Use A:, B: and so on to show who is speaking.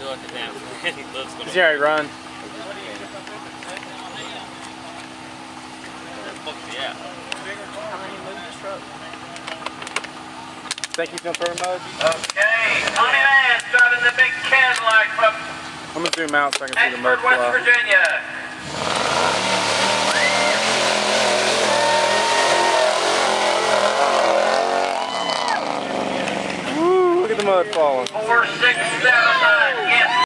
A: Look at that. Looks gonna
B: See how run.
A: yeah.
B: Thank you, Film Mode.
C: Okay, Tony Vance driving the big Cadillac from
B: I'm gonna zoom out so I can see the mud
C: West. Virginia.
B: Woo, look at the mud falling.
C: Four, six, seven.